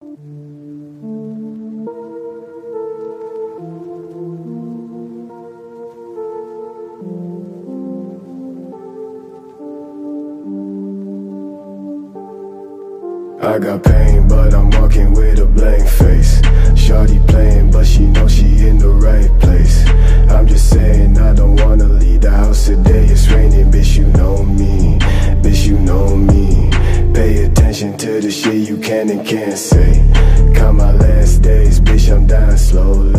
I got pain, but I'm walking with a blank face. Shorty playing, but she knows she in the right place. I'm just saying, I don't wanna leave the house today. It's raining, attention to the shit you can and can't say. Count my last days, bitch, I'm dying slowly.